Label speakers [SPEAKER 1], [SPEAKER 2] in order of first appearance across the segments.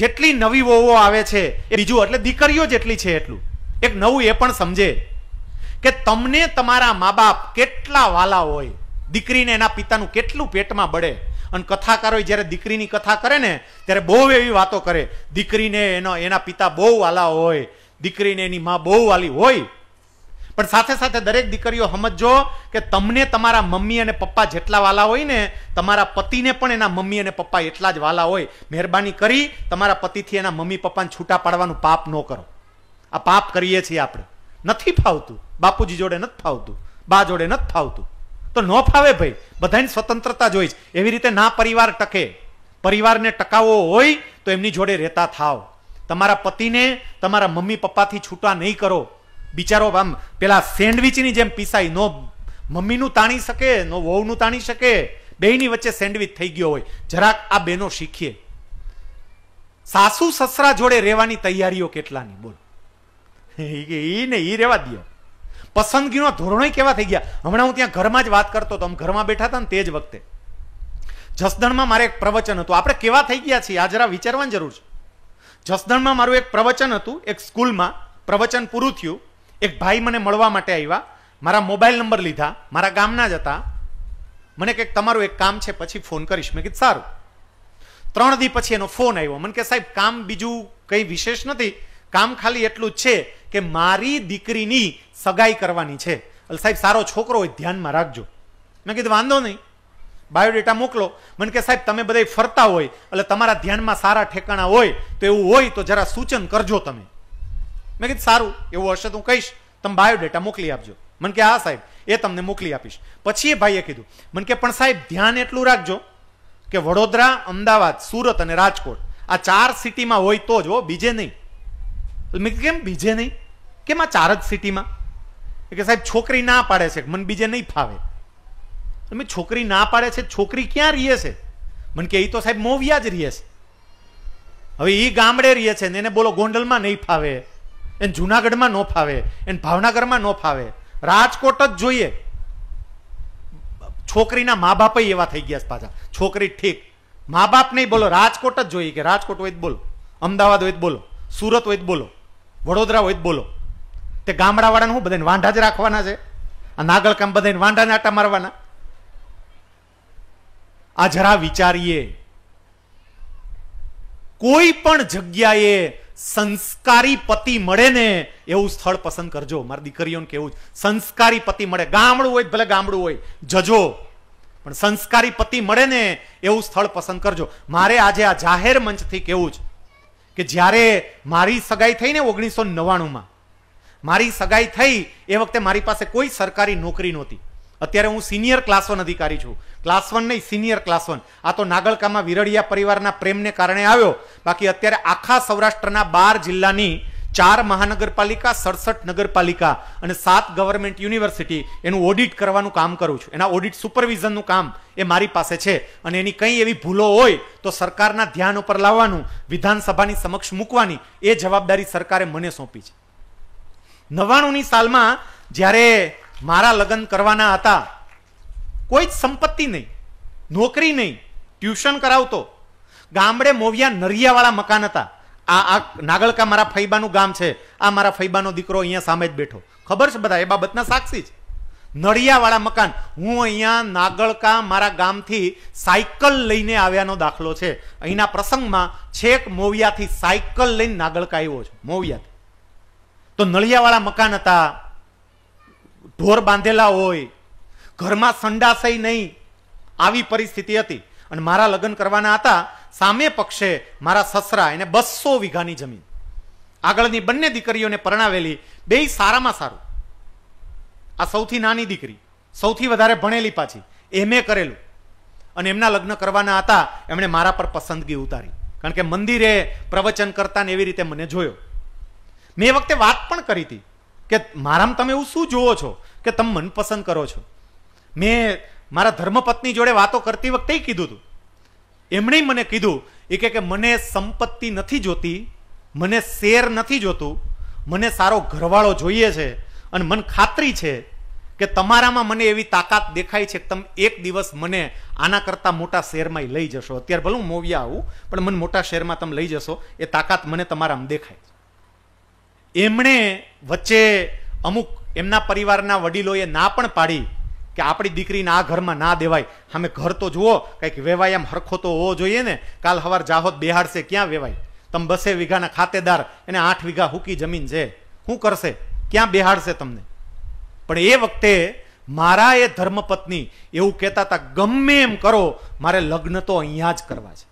[SPEAKER 1] જેટલી નવી વહુઓ આવે છે, એ બીજું, એટલે દીકરીઓ જેટલી છે એટલું. એક નવું એ પણ સમજે કે તમને તમારા મા બાપ કેટલા વાલા હોય, દીકરીને એના પિતાનું કેટલું પેટમાં બળે. અને કથાકારો જ્યારે દીકરીની કથા કરે ને, ત્યારે બહુ એવી વાતો કરે. દીકરીને એનો, એના પિતા બહુ વાલા હોય, દીકરીને એની મા બહુ વાલી હોય પણ સાથે સાથે દરેક દીકરીઓ સમજો કે તમને તમારા મમ્મી અને પપ્પા જેટલા વાલા હોય ને, તમારા પતિને પણ એના મમ્મી અને પપ્પા એટલા જ વાલા હોય. મહેરબાની કરી તમારા પતિથી એના મમ્મી પપ્પાને છૂટા પાડવાનું પાપ ન કરો. આ પાપ કરીએ છીએ આપણે. નથી ફાવતું. બાપુજી જોડે નથી ફાવતું. બા જોડે નથી ફાવતું. તો ન ફાવે ભાઈ. બધાની સ્વતંત્રતા જોઈ એવી રીતે ના પરિવાર ટકે. પરિવારને ટકાવવો હોય તો એમની જોડે રહેતા થાવ. તમારા પતિને તમારા મમ્મી પપ્પાથી છૂટા નહીં કરો. બિચારો આમ પેલા સેન્ડવિચની જેમ પીસાય. નો મમ્મીનું તાણી શકે, નો વહુનું તાણી શકે. બેયની વચ્ચે સેન્ડવિચ થઈ ગયો હોય. જરાક આ બેનો શીખીએ. સાસુ સસરા જોડે રહેવાની તૈયારીઓ કેટલાની? બોલ. એ ને એ રહેવા દો પસંદગીનો ધોરણો કેવા થઈ ગયા? હમણાં હું ત્યાં ઘરમાં જ વાત કરતો હતો. ઘરમાં બેઠા હતા ને તે જ વખતે. જસદણમાં મારે એક પ્રવચન હતું. આપણે કેવા થઈ ગયા છીએ? આ જરા વિચારવાની જરૂર છે. જસદણમાં મારું એક પ્રવચન હતું. એક સ્કૂલમાં પ્રવચન પૂરું થયું. એક ભાઈ મને મળવા માટે આવ્યા. મારા મોબાઈલ નંબર લીધા. મારા ગામના જ હતા. મને કંઈક તમારું એક કામ છે, પછી ફોન કરીશ. મેં કીધું, સારું. ત્રણ દી પછી એનો ફોન આવ્યો. મને કે, સાહેબ, કામ બીજું કંઈ વિશેષ નથી. કામ ખાલી એટલું જ છે કે મારી દીકરીની સગાઈ કરવાની છે. એટલે સાહેબ, સારો છોકરો હોય, ધ્યાનમાં રાખજો. મેં કીધું, વાંધો નહીં. બાયોડેટા મોકલો. મને કે, સાહેબ, તમે બધા ફરતા હોય એટલે તમારા ધ્યાનમાં સારા ઠેકાણા હોય, તો એવું હોય, તો જરા સૂચન કરજો તમે. મેં કીધું, સારું, એવું હશે તો હું કહીશ. તમે બાયોડેટા મોકલી આપજો. મને કે, હા, સાહેબ, એ તમને મોકલી આપીશ. પછી એ ભાઈએ કીધું, મને કે, પણ સાહેબ, ધ્યાન એટલું રાખજો કે વડોદરા, અમદાવાદ, સુરત અને રાજકોટ આ ચાર સિટીમાં હોય તો જ હો, બીજે નહીં. મેં કેમ બીજે નહીં? કેમ આ ચાર જ સિટીમાં કે, સાહેબ, છોકરી ના પાડે છે, મને બીજે નહીં ફાવે. મેં છોકરી ના પાડે છે, છોકરી ક્યાં રહીએ છે? મને કે એ તો સાહેબ મોવિયા જ રહીએ છે. હવે એ ગામડે રહીએ છે ને એને બોલો, ગોંડલમાં નહીં ફાવે. એને જુનાગઢમાં ન ફાવે, એને ભાવનગરમાં ન ફાવે. રાજકોટ જ જોઈએ. છોકરીના મા બાપ એવા થઈ ગયા પાછા. છોકરી ઠીક. મા બાપ નહીં બોલો, રાજકોટ જ જોઈએ કે રાજકોટ હોય તો બોલો. અમદાવાદ હોય બોલો. સુરત હોય બોલો. વડોદરા હોય તો બોલો. તે ગામડાવાળાને હું બધાને વાંઢા જ રાખવાના છે? આ નાગલકામ બધાને વાંઢા નાટા મારવાના? આ જરા વિચારીએ. કોઈ પણ જગ્યાએ સંસ્કારી પતિ મળે ને એવું સ્થળ પસંદ કરજો. મારી દીકરીઓને કેવું સંસ્કારી પતિ મળે. ગામડું હોય ભલે ગામડું હોય. જજો. પણ સંસ્કારી પતિ મળે ને એવું સ્થળ પસંદ કરજો. મારે આજે આ જાહેર મંચથી કેવું છે કે જ્યારે મારી સગાઈ થઈ ને ઓગણીસો નવ્વાણુંમાં, મારી સગાઈ થઈ એ વખતે મારી પાસે કોઈ સરકારી નોકરી નહોતી. અત્યારે હું સિનિયર ક્લાસ વન અધિકારી છું. ક્લાસ વન નહીં સિનિયર ક્લાસ વન આ તો નાગલકામાં વિરડિયા પરિવારના પ્રેમને કારણે આવ્યો. બાકી અત્યારે આખા સૌરાષ્ટ્રના બાર જિલ્લાની ચાર મહાનગરપાલિકા, સડસઠ નગરપાલિકા અને સાત ગવર્મેન્ટ યુનિવર્સિટી એનું ઓડિટ કરવાનું કામ કરું છું. એના ઓડિટ સુપરવિઝનનું કામ એ મારી પાસે છે. અને એની કંઈ એવી ભૂલો હોય તો સરકારના ધ્યાન ઉપર લાવવાનું, વિધાનસભાની સમક્ષ મૂકવાની એ જવાબદારી સરકારે મને સોંપી છે. નવ્વાણુંની સાલમાં જ્યારે મારા લગ્ન કરવાના હતા. કોઈ જ સંપત્તિ નહીં, નોકરી નહીં, ટ્યુશન કરાવતો. ગામડે મોવિયા નરિયાવાળા મકાન હતા. આ આ નાગલકા મારા ફૈબાનું ગામ છે. આ મારા ફૈબાનો દીકરો અહીંયા સામે જ બેઠો. ખબર છે બધા? એ બાબતના સાક્ષી છે. નળિયાવાળા મકાન. હું અહીંયા નાગળકા મારા ગામથી સાયકલ લઈને આવ્યાનો દાખલો છે. અહીંના પ્રસંગમાં છેક મોવિયાથી સાયકલ લઈને નાગળકા આવ્યો છે, મોવિયાથી. તો નળિયાવાળા મકાન હતા. ઢોર બાંધેલા હોય, ઘરમાં સંડાશય નહીં, આવી પરિસ્થિતિ હતી. અને મારા લગ્ન કરવાના હતા, સામે પક્ષે મારા સસરા એને બસો વીઘાની જમીન, આગળની બંને દીકરીઓને પરણાવેલી બે સારામાં સારું. આ સૌથી નાની દીકરી, સૌથી વધારે ભણેલી પાછી એમએ કરેલું. અને એમના લગ્ન કરવાના હતા, એમણે મારા પર પસંદગી ઉતારી. કારણ કે મંદિરે પ્રવચન કરતા ને એવી રીતે મને જોયો. મેં એ વખતે વાત પણ કરી હતી કે મારામાં તમે એવું શું જુઓ છો? કે તમે મનપસંદ કરો છો. મેં મારા ધર્મપત્ની જોડે વાતો કરતી વખતે કીધું હતું એમણે મને કીધું, એ કે મને સંપત્તિ નથી જોતી, મને શેર નથી જોતું, મને સારો ઘરવાળો જોઈએ છે અને મને ખાતરી છે કે તમારામાં મને એવી તાકાત દેખાય છે કે તમે એક દિવસ મને આના કરતાં મોટા શેરમાં લઈ જશો. અત્યારે ભલે હું મોવિયા આવું, પણ મને મોટા શહેરમાં તમે લઈ જશો, એ તાકાત મને તમારામાં દેખાય. એમણે વચ્ચે અમુક એમના પરિવારના વડીલોએ ના પણ પાડી કે આપણી દીકરીને આ ઘરમાં ના દેવાય. અમે ઘર તો જુઓ, કંઈક વેવાય એમ હરખો તો હોવો જોઈએ ને. કાલ હવાર જાહોદ બેહાડશે, ક્યાં વેવાય? તમે બસે વીઘાના ખાતેદાર એને આઠ વીઘા હુકી જમીન છે. શું કરશે? ક્યાં બેહાડશે તમને? પણ એ વખતે મારા એ ધર્મપત્ની એવું કહેતા હતા, ગમે એમ કરો, મારે લગ્ન તો અહીંયા જ કરવા છે.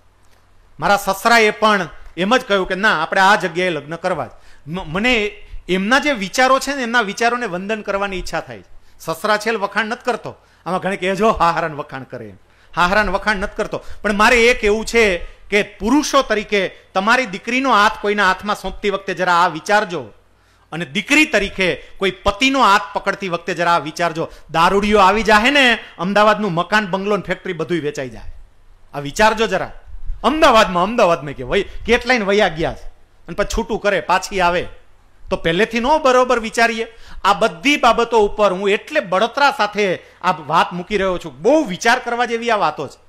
[SPEAKER 1] મારા સસરાએ પણ એમ જ કહ્યું કે, ના, આપણે આ જગ્યાએ લગ્ન કરવા જ મને એમના જે વિચારો છે ને, એમના વિચારોને વંદન કરવાની ઈચ્છા થાય છે. સસરા છેલ વખાણ નથી કરતો. આમાં ઘણી કહેજો હાહારાન વખાણ કરે એમ. હાહારાન વખાણ નથી કરતો. પણ મારે એ એવું છે કે પુરુષો તરીકે તમારી દીકરીનો હાથ કોઈના હાથમાં સોંપતી વખતે જરા આ વિચારજો. અને દીકરી તરીકે કોઈ પતિનો હાથ પકડતી વખતે જરા આ વિચારજો. દારૂડિયો આવી જાય ને, અમદાવાદનું મકાન બંગલો ફેક્ટરી બધું વેચાઈ જાય આ વિચારજો જરા. અમદાવાદમાં અમદાવાદમાં કે વય કેટલાય વયા ગયા છે. અને પછી છૂટું કરે, પાછી આવે. તો પહેલેથી ન બરોબર વિચારીએ. આ બધી બાબતો ઉપર હું એટલે બળતરા સાથે આ વાત મૂકી રહ્યો છું. બહુ વિચાર કરવા જેવી આ વાતો છે.